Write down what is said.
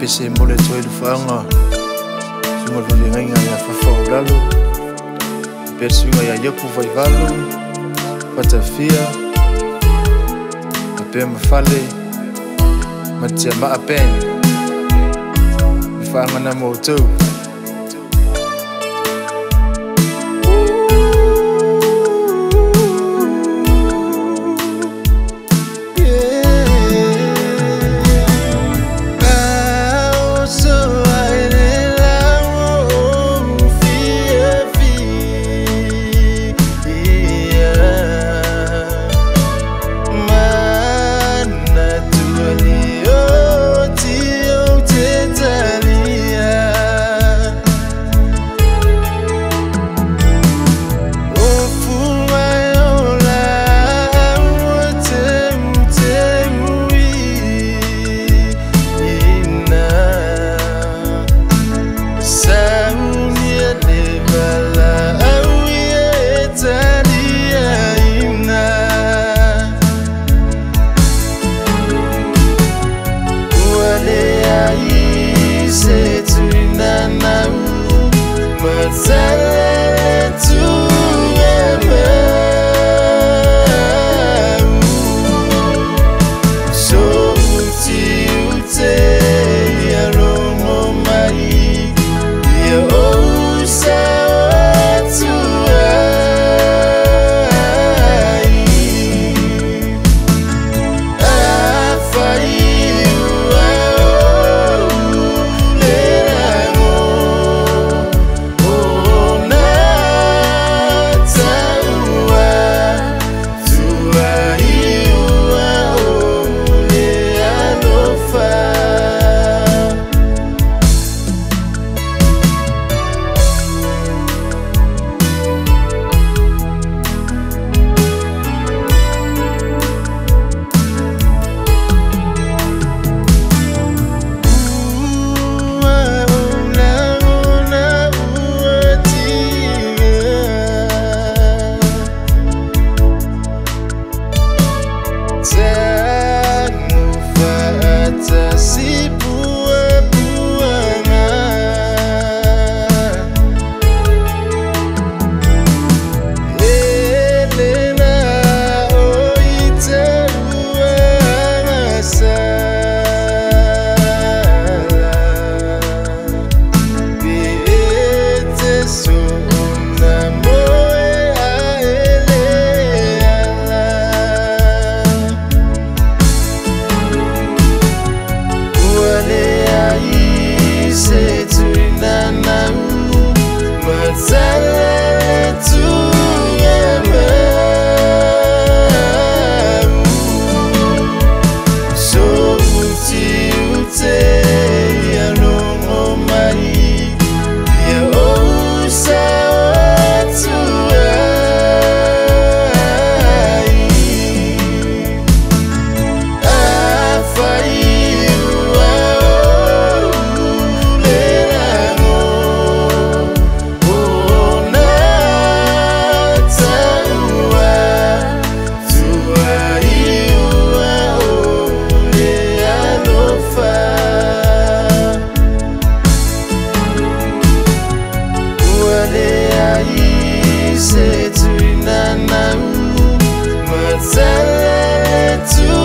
apesa embola etoa i lufaga suga luvalegaiga le afafaulalo per suga ia iepu vaivalo fatafia ape mafale matiamaa pena mifagana moutou voices. tell it to